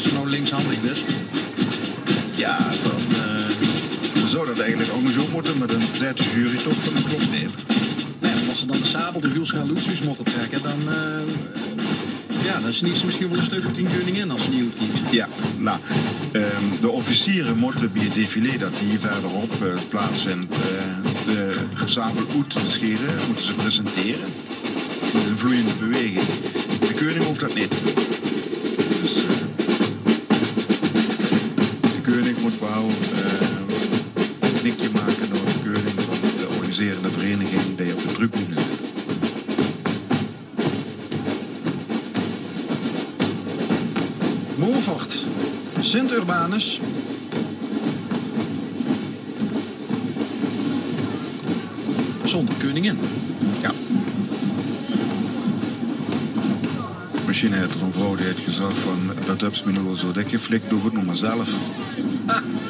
als het nou linkshandig is. Ja, dan uh, zou dat eigenlijk ook nog zo moeten, maar dan zet de jury toch van de klok neer. Nee, als ze dan de sabel de Hulscha Lucius moeten trekken, dan, uh, ja, dan sniet ze misschien wel een stuk of tien in als ze niet goed. Ja, nou, um, de officieren moeten bij het défilé dat hier verderop uh, plaatsvindt, de sabel uit de schede moeten ze presenteren. Met een vloeiende beweging. De koning hoeft dat niet. Wel uh, een knikje maken door de koning van de organiserende vereniging die op de drukboenen zit. Moervoort, Sint-Urbanus, zonder koningin. Ja. Misschien heeft er een vrouw die heeft gezegd van dat heb je me zo dik geflikt, doe het nog maar zelf. ha ha